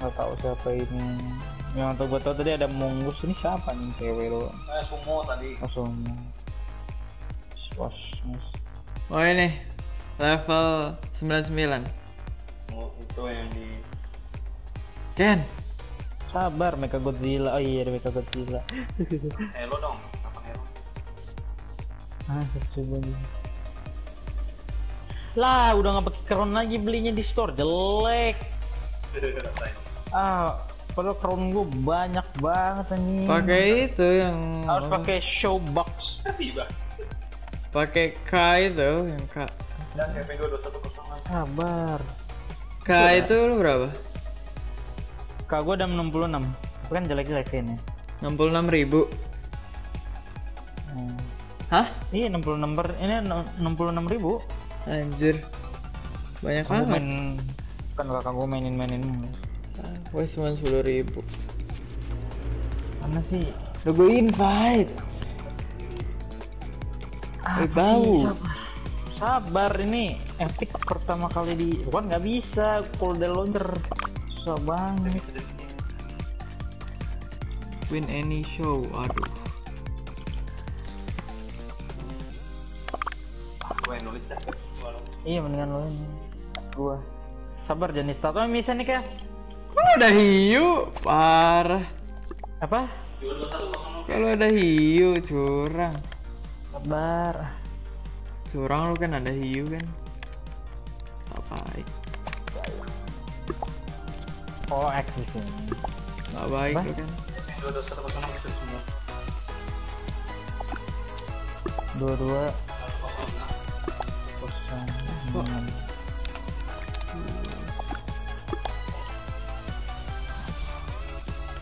nggak tahu siapa ini. Yang tahu gue tahu tadi ada munggus ini siapa nih cewek lo? Eh, sumo tadi. langsung was Oh ini. Level 99. Oh, itu yang di Ken, sabar Mecha Godzilla. Oh iya ada Mecha Godzilla. Hello dong. Apa Hello? ah coba lah udah nggak pakai crown lagi belinya di store. Jelek ah padahal crown gue banyak banget anjing pakai itu yang harus pakai show box Tiba. pakai K itu yang K. Dan HP gue 2108. sabar K itu lu berapa? kak gue udah 66 Tapi kan jelek-jelek ini 66 ribu. hmm. Hah? iya 66 per ini 66 ribu Anjir. Banyak banget. main kan kakak gue mainin mainin Gue cuma 10 ribu. mana sih Udah gue invite. Apa Eh, bau. sih? sabar. sabar ini epic pertama kali di bukan nggak bisa kalau udah launcher susah banget Win any show. Aduh. Gue yang nulis dah. Walau. iya mendingan lo ini gua sabar jenis tato bisa nih kayak Kalau ada hiu, parah. apa Kalau ada hiu, curang. sabar Curang lu kan ada hiu kan. Baik. oh X di sini Gak baik Apa? lu kan. Dua dua satu kosong itu semua. dua dua Satu kosong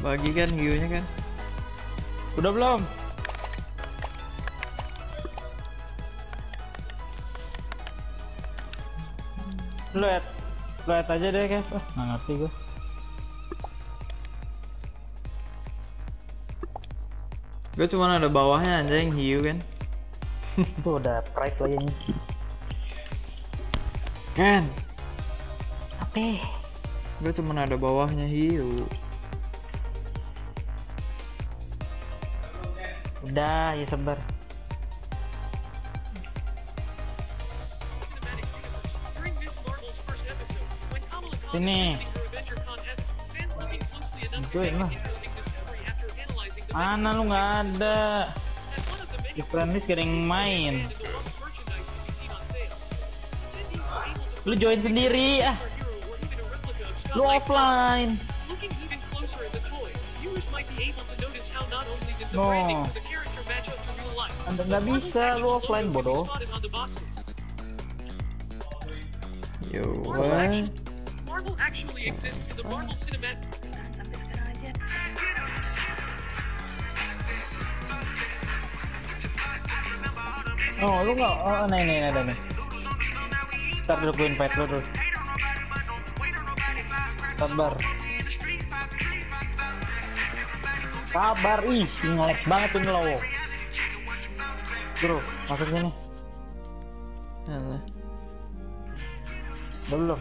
Bagi kan hiunya kan. udah belum lihat lihat aja deh guys ah nggak ngerti gue Gue cuma ada bawahnya anjing hiu kan. itu udah pride lagi nih Kan. apa Gue cuma ada bawahnya hiu. Looking closely enough to Join lah. mana lu nggak ada? Di friendlist ada yang main. Lu join sendiri ah. Lu offline Looking even closer at the toy, viewers might be able to notice how not only did the No. branding for the character match up to real life, anda nggak bisa lu offline bodoh. Yo, Marvel, what? actually, Marvel actually exists in the Marvel Cinematic. oh lu nggak oh nah ini ada nih ntar dulu gue invite lu dulu sabar sabar ih ngelek banget ini lo bro masuk sini Alah. Udah belum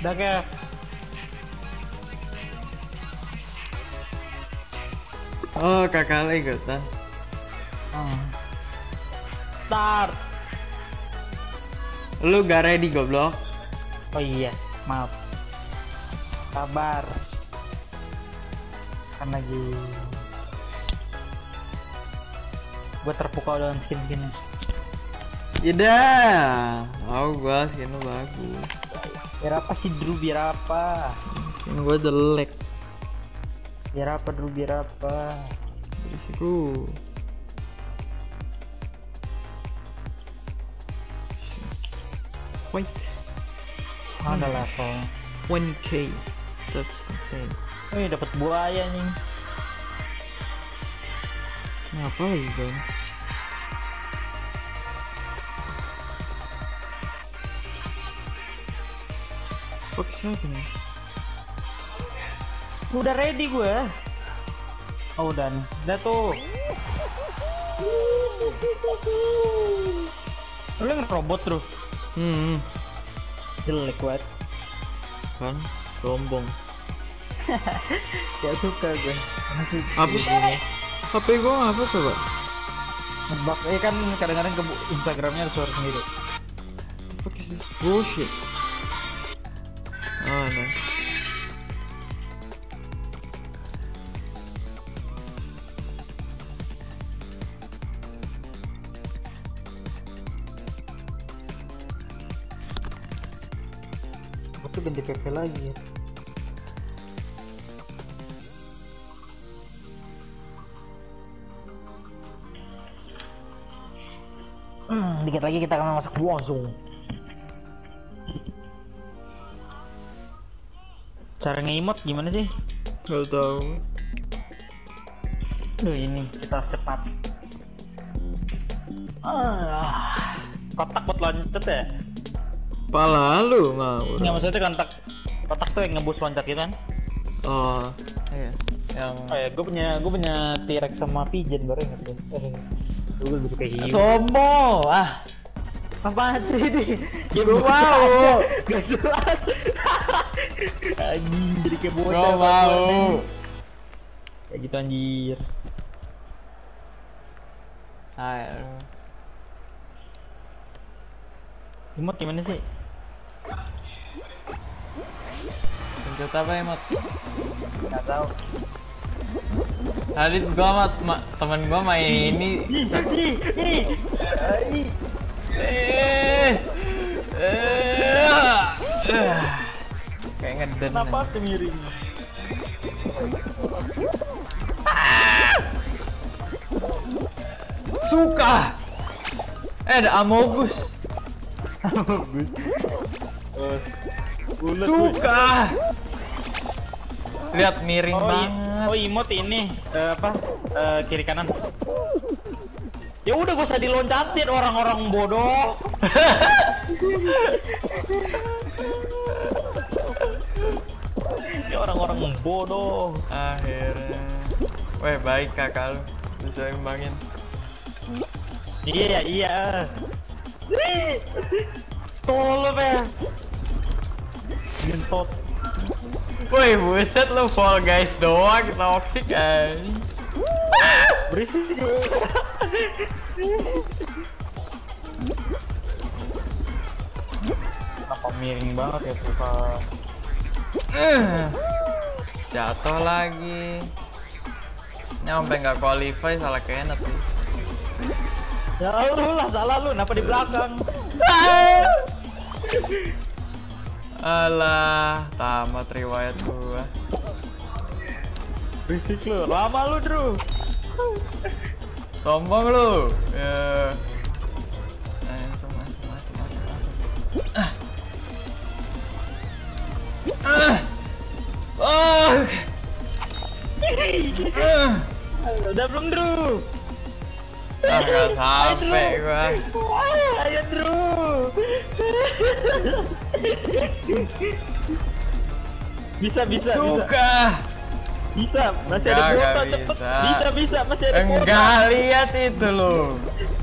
Udah kayak Oh, kakak lo ikutan. Start. Lu gak ready goblok. Oh iya, maaf. Sabar. Kan lagi gue terpukau dengan skin-skin Tidak. Oh, gua skin lu bagus. biar apa sih Drew biar apa Skin gua jelek. biar apa Drew biar apa Berisiko. Wait, mana level 1k. That's insane. Wih dapat buaya nih Ngapain bang? Fuck siapa nih? udah ready gue Oh udah nih. Udah tuh. Lu yang robot terus. Hmm, Jelek banget. kan sombong. Gak suka gue. Apa gini. HP gua apa coba? Ngebug. Eh kan kadang-kadang ke Instagramnya suara sendiri. Pakai bullshit. Tuh ganti PP lagi ya. Hmm, dikit lagi kita akan masuk Warzone. Cara nge-emote gimana sih? Gak tahu. Duh ini kita cepat. Ah, kotak buat loncat ya? Pala lu ngawur. Nggak maksudnya kotak kotak tuh yang ngebus loncat gitu kan? Oh, iya. Yang Oh ya, gue punya gue punya T-Rex sama Pigeon baru ingat gue. Eh, gue lebih suka hiu. sombong. Ah, Apaan sih ini? Gua mau. Gak jelas. Anjing jadi kayak bocah. gua mau. Kayak gitu anjir. Ayo. Imut gimana sih? Pencet apa ya, Mat? Gak tau. Tadi gua sama ma- temen gua main ini. Ini, ini. Eh, eh, eh. Kayak ngeden. Kenapa aja. aku miring? Suka. Eh, ada Amogus. Bulat, Suka. Lihat miring Oh, banget. oh imut ini eh, apa Eh, kiri kanan ya udah gak usah diloncatin orang-orang bodoh ini orang-orang bodoh Akhirnya. Weh, baik kakak lu. Bisa imbangin. iya iya tolong ya Gentot Woi, buset lu Fall Guys doang, toxic aja. berisik kenapa miring banget ya suka Eh, Jatuh lagi. Nyampe nggak qualify salah Kenneth sih. ya lu lah salah lu kenapa di belakang Alah, tamat riwayat gua. berisik lu lama lu Drew Sombong lu. Ya. Masuk. Ah. Ah. Oh. Ah. udah belum Drew Ah, gak sampai gua. Ayo Drew bisa bisa bisa Suka. bisa masih ada kuota cepet bisa. bisa masih ada kuota Enggak lihat itu lu.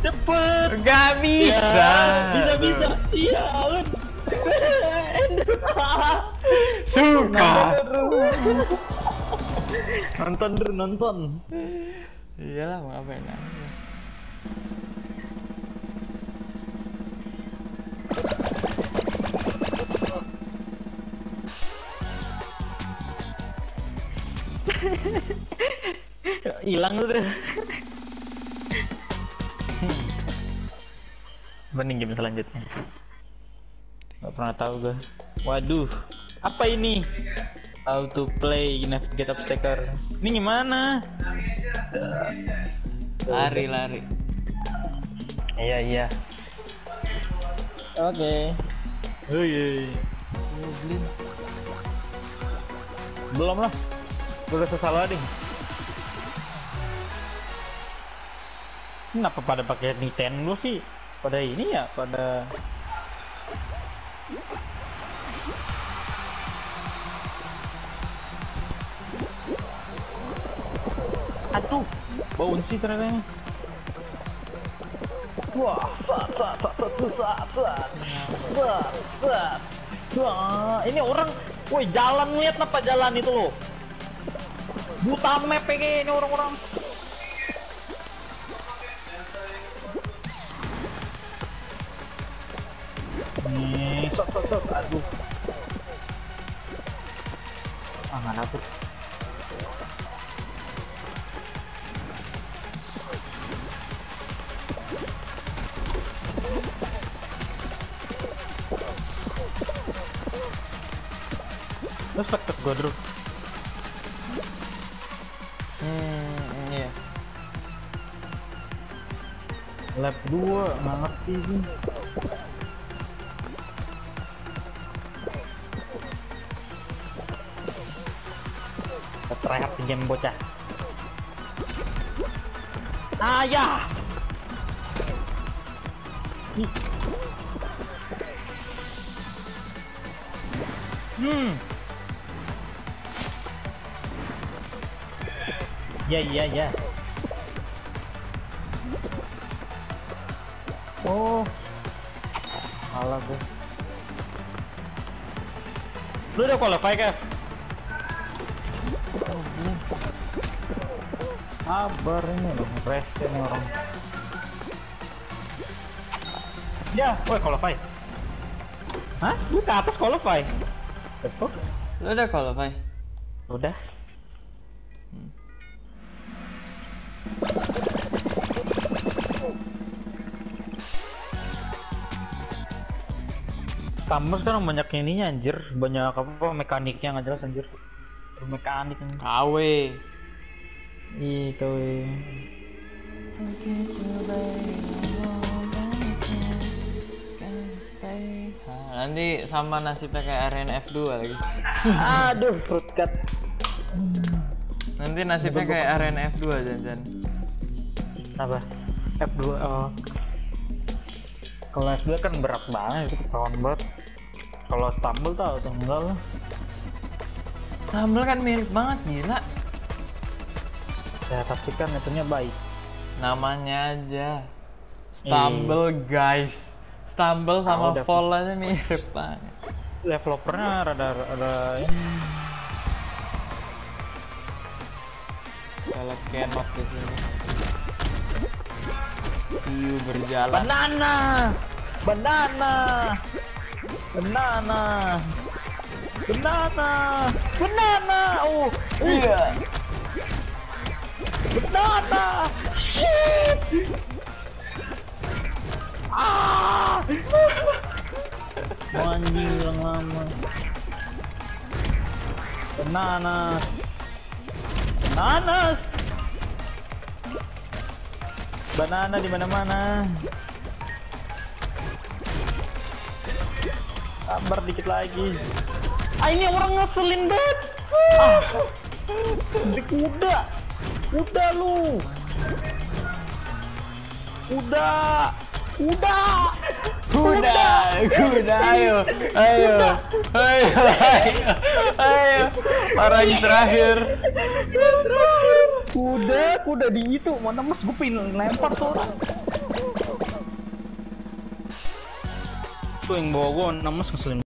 cepet Enggak bisa. Ya, bisa bisa iya Suka. nonton Drew nonton Iyalah mau ngapain hilang deh Mending game selanjutnya. Gak pernah tahu gue Waduh Apa ini? How to play Navigate Obstacle Ini gimana? Lari lari. Iya iya. Oke. Oh iya Goblin. Belum lah. Gue udah selesai loading Kenapa pada pakai Nintendo sih? Pada ini ya, pada Aduh, bau sih ternyata ini. Wah, ini orang, woi jalan lihat apa jalan itu loh. Buta map ini orang-orang. Nggak dapet. Lu spektek gua dulu. Hmm, iya. Lab 2, nggak ngerti sih. rehat di game bocah. Ayah! Hmm. Ya ya ya. Oh. Malah gue lu udah qualify kan Sabar ini loh, rest ini orang. Ya, woi qualify. Hah? Lu ke atas qualify? Betul? Lu udah qualify? Udah. Tambah sekarang banyak ininya anjir, banyak apa mekaniknya nggak jelas anjir. Mekanik. KW. Ih, kowe. Nanti sama nasibnya kayak RNF 2 lagi. Aduh, fruit cut. Nanti nasibnya kayak RNF 2 jangan. Apa? F2 oh. Kalau F2 kan berat banget itu ketahuan banget. Kalau Stumble tau atau enggak lah. Sambal kan mirip banget gila. Ya tapi kan itunya baik. Namanya aja. Stumble guys. Stumble sama. Fall aja mirip banget. Developernya rada rada ini. Kalau kenok di sini. Hiu berjalan. Banana, banana, banana, banana, banana. Oh, iya. Banana. Shit. Ah. Anjing yang lama. Bananas. Bananas. Banana di mana-mana. Sabar dikit lagi. Ah ini orang ngeselin banget. Ah. Di kuda. Kuda lu. Kuda. Kuda. Kuda, kuda, ayo, ayo, ayo, ayo, ayo, para yang terakhir. Kuda, kuda di itu. Mana mas gue pengen lempar tuh orang. Tuh yang bawa gue, namus ngeselin